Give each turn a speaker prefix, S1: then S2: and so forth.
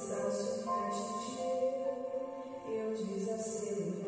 S1: cansaço faz-te eu desacelerar.